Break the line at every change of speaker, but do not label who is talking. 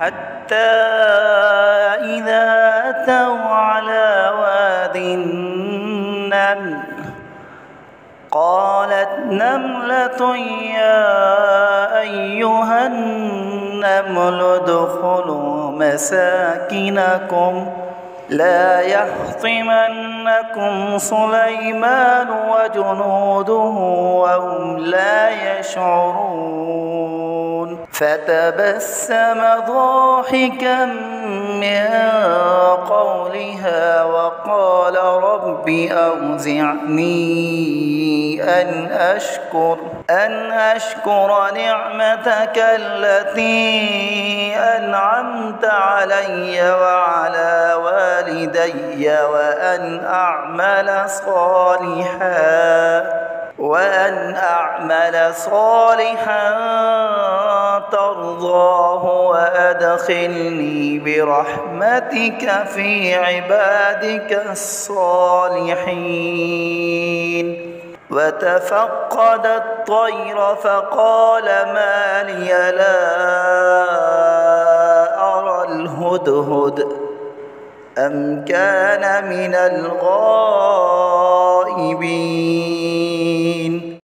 حتى إذا أتوا على واد النمل قالت نملة يا أيها النمل ادخلوا مساكنكم لا يحطمنكم سليمان وجنوده وهم لا يشعرون. فتبسم ضاحكا من قولها وقال رب أوزعني أن أشكر أن أشكر نعمتك التي أنعمت علي وعلى والدي وأن أعمل صالحا. وأن أعمل صالحا ترضاه وأدخلني برحمتك في عبادك الصالحين. وتفقد الطير فقال ما لي لا أرى الهدهد. أم كان من الغائبين؟